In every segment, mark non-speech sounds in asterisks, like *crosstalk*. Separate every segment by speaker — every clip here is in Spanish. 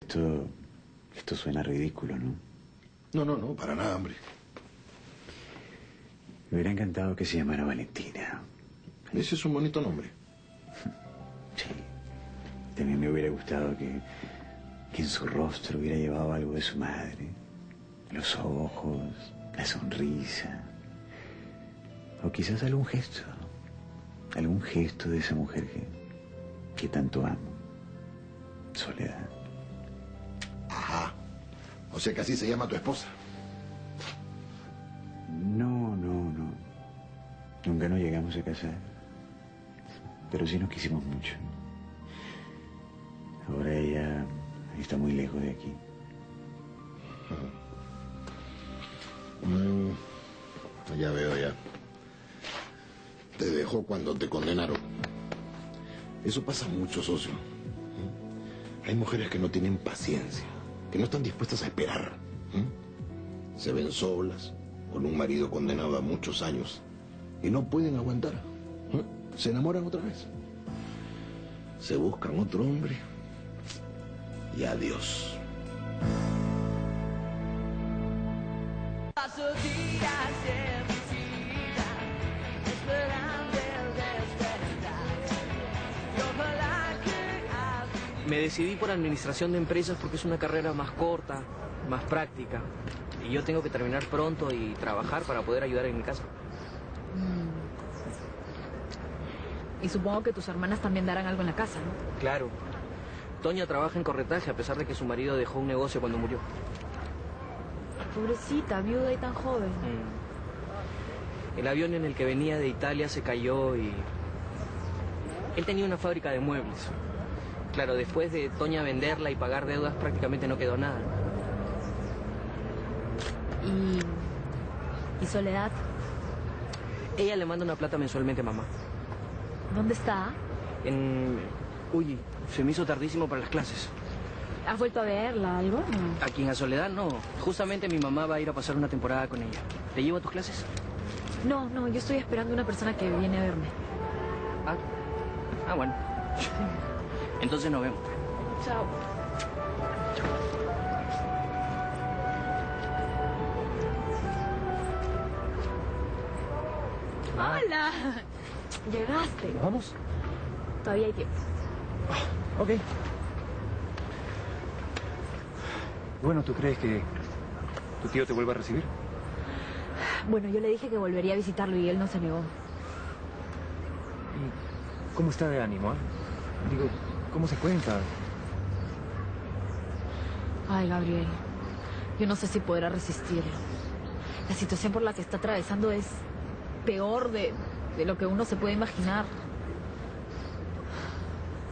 Speaker 1: Esto, esto suena ridículo, ¿no?
Speaker 2: No, no, no, para nada, hombre.
Speaker 1: Me hubiera encantado que se llamara Valentina.
Speaker 2: Ese es un bonito nombre. *laughs*
Speaker 1: Sí. También me hubiera gustado que, que en su rostro hubiera llevado algo de su madre. Los ojos, la sonrisa. O quizás algún gesto. Algún gesto de esa mujer que, que tanto amo. Soledad.
Speaker 2: O sea que así se llama tu esposa.
Speaker 1: No, no, no. Nunca nos llegamos a casar. Pero sí nos quisimos mucho. Ahora ella está muy lejos de aquí.
Speaker 2: Mm, ya veo, ya. Te dejó cuando te condenaron. Eso pasa mucho, socio. Hay mujeres que no tienen paciencia, que no están dispuestas a esperar. Se ven solas, con un marido condenado a muchos años, y no pueden aguantar. Se enamoran otra vez. Se buscan otro hombre y adiós.
Speaker 3: Me decidí por administración de empresas porque es una carrera más corta, más práctica. Y yo tengo que terminar pronto y trabajar para poder ayudar en mi casa.
Speaker 4: Y supongo que tus hermanas también darán algo en la casa, ¿no?
Speaker 3: Claro. Toña trabaja en corretaje a pesar de que su marido dejó un negocio cuando murió.
Speaker 4: Pobrecita, viuda y tan joven.
Speaker 3: El avión en el que venía de Italia se cayó y... Él tenía una fábrica de muebles. Claro, después de Toña venderla y pagar deudas prácticamente no quedó nada.
Speaker 4: Y... ¿Y Soledad?
Speaker 3: Ella le manda una plata mensualmente a mamá.
Speaker 4: ¿Dónde está?
Speaker 3: En... Uy, se me hizo tardísimo para las clases.
Speaker 4: ¿Has vuelto a verla algo? No.
Speaker 3: Aquí en A Soledad no. Justamente mi mamá va a ir a pasar una temporada con ella. ¿Te llevo a tus clases?
Speaker 4: No, no, yo estoy esperando a una persona que viene a verme.
Speaker 3: Ah, ah bueno. *laughs* Entonces nos vemos.
Speaker 4: Chao. ¡Hola! Llegaste.
Speaker 5: ¿Vamos?
Speaker 4: Todavía hay tiempo.
Speaker 5: Ok. Bueno, ¿tú crees que tu tío te vuelva a recibir?
Speaker 4: Bueno, yo le dije que volvería a visitarlo y él no se negó.
Speaker 5: ¿Y cómo está de ánimo? ah? Digo, ¿cómo se cuenta?
Speaker 4: Ay, Gabriel, yo no sé si podrá resistirlo. La situación por la que está atravesando es peor de, de lo que uno se puede imaginar.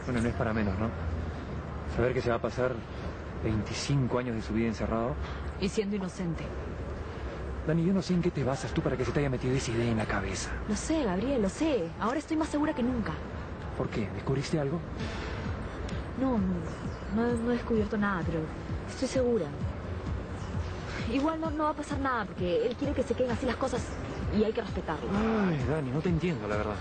Speaker 5: Bueno, no es para menos, ¿no? Saber que se va a pasar 25 años de su vida encerrado.
Speaker 4: Y siendo inocente.
Speaker 5: Dani, yo no sé en qué te basas tú para que se te haya metido esa idea en la cabeza.
Speaker 4: Lo sé, Gabriel, lo sé. Ahora estoy más segura que nunca.
Speaker 5: ¿Por qué? ¿Descubriste algo?
Speaker 4: No, no, no he descubierto nada, pero estoy segura. Igual no, no va a pasar nada, porque él quiere que se queden así las cosas y hay que respetarlo.
Speaker 5: Ay, Dani, no te entiendo, la verdad.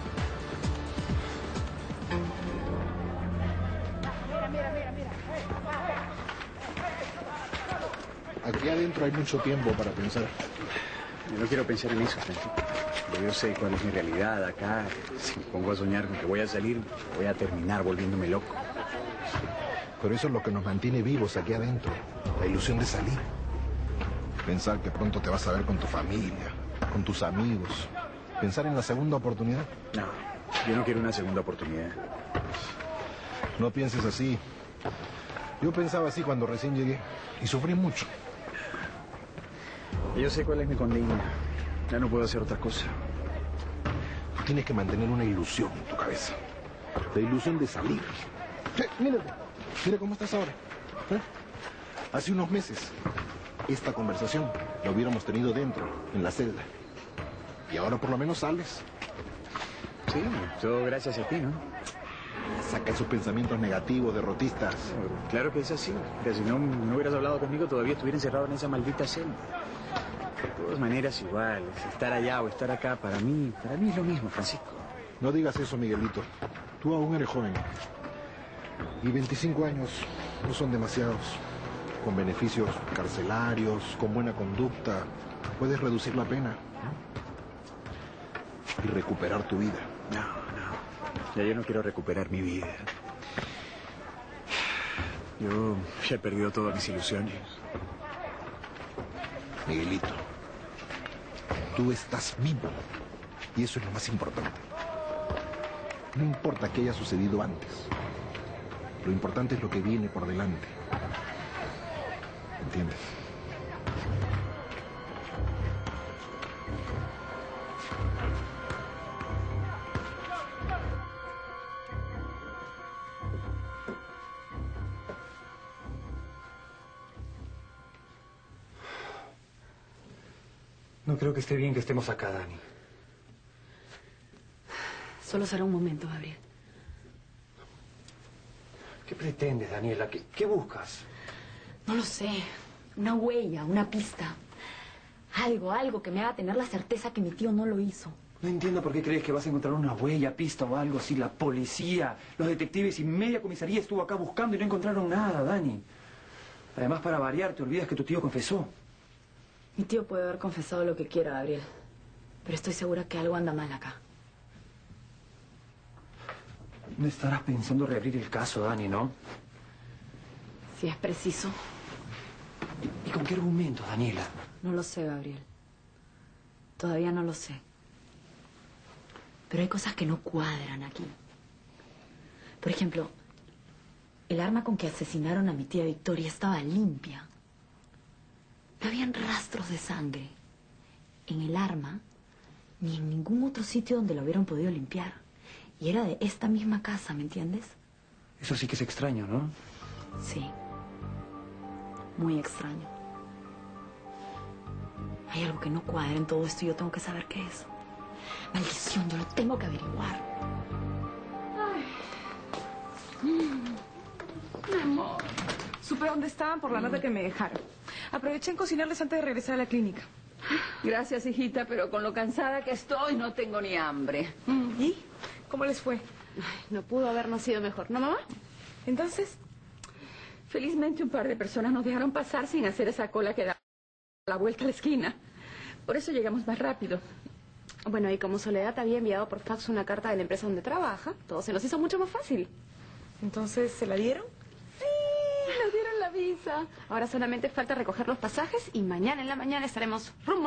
Speaker 2: Aquí adentro hay mucho tiempo para pensar.
Speaker 1: Yo no quiero pensar en eso, Francisco. Pero yo sé cuál es mi realidad acá. Si me pongo a soñar con que voy a salir, voy a terminar volviéndome loco.
Speaker 2: Pero eso es lo que nos mantiene vivos aquí adentro. La ilusión de salir. Pensar que pronto te vas a ver con tu familia, con tus amigos. Pensar en la segunda oportunidad.
Speaker 1: No, yo no quiero una segunda oportunidad.
Speaker 2: No pienses así. Yo pensaba así cuando recién llegué y sufrí mucho.
Speaker 1: Yo sé cuál es mi condena. Ya no puedo hacer otra cosa.
Speaker 2: Tú tienes que mantener una ilusión en tu cabeza. La ilusión de salir. Mírate, mira cómo estás ahora. ¿Eh? Hace unos meses, esta conversación la hubiéramos tenido dentro, en la celda. Y ahora por lo menos sales.
Speaker 1: Sí, todo gracias a ti, ¿no?
Speaker 2: Saca esos pensamientos negativos, derrotistas.
Speaker 1: Claro que es así. Que si no, no hubieras hablado conmigo, todavía estuviera encerrado en esa maldita celda. De todas maneras, igual, estar allá o estar acá, para mí, para mí es lo mismo, Francisco.
Speaker 2: No digas eso, Miguelito. Tú aún eres joven. Y 25 años no son demasiados. Con beneficios carcelarios, con buena conducta, puedes reducir la pena y recuperar tu vida.
Speaker 6: No, no. Ya yo no quiero recuperar mi vida. Yo ya he perdido todas mis ilusiones.
Speaker 2: Miguelito, tú estás vivo y eso es lo más importante. No importa qué haya sucedido antes. Lo importante es lo que viene por delante. ¿Entiendes?
Speaker 5: No creo que esté bien que estemos acá, Dani.
Speaker 4: Solo será un momento, Gabriel.
Speaker 5: ¿Qué pretendes, Daniela? ¿Qué, qué buscas?
Speaker 4: No lo sé. Una huella, una pista. Algo, algo que me haga tener la certeza que mi tío no lo hizo.
Speaker 5: No entiendo por qué crees que vas a encontrar una huella, pista o algo si la policía, los detectives y media comisaría estuvo acá buscando y no encontraron nada, Dani. Además, para variar, te olvidas que tu tío confesó.
Speaker 4: Mi tío puede haber confesado lo que quiera, Gabriel. Pero estoy segura que algo anda mal acá.
Speaker 5: No estarás pensando reabrir el caso, Dani, ¿no?
Speaker 4: Si es preciso.
Speaker 5: ¿Y con qué argumento, Daniela?
Speaker 4: No lo sé, Gabriel. Todavía no lo sé. Pero hay cosas que no cuadran aquí. Por ejemplo, el arma con que asesinaron a mi tía Victoria estaba limpia. No habían rastros de sangre en el arma ni en ningún otro sitio donde lo hubieran podido limpiar. Y era de esta misma casa, ¿me entiendes?
Speaker 5: Eso sí que es extraño, ¿no?
Speaker 4: Sí. Muy extraño. Hay algo que no cuadra en todo esto y yo tengo que saber qué es. Maldición, yo lo tengo que averiguar.
Speaker 7: Mi amor. Supe dónde estaban por la nota que me dejaron. Aproveché en cocinarles antes de regresar a la clínica.
Speaker 8: Gracias, hijita, pero con lo cansada que estoy no tengo ni hambre.
Speaker 7: ¿Y? ¿Cómo les fue?
Speaker 9: No pudo habernos ido mejor, ¿no, mamá?
Speaker 7: Entonces,
Speaker 8: Felizmente un par de personas nos dejaron pasar sin hacer esa cola que da la vuelta a la esquina. Por eso llegamos más rápido.
Speaker 9: Bueno, y como Soledad había enviado por fax una carta de la empresa donde trabaja, todo se nos hizo mucho más fácil.
Speaker 7: ¿entonces se la dieron?
Speaker 9: Sí, nos dieron la visa. Ahora solamente falta recoger los pasajes y mañana en la mañana estaremos rumbo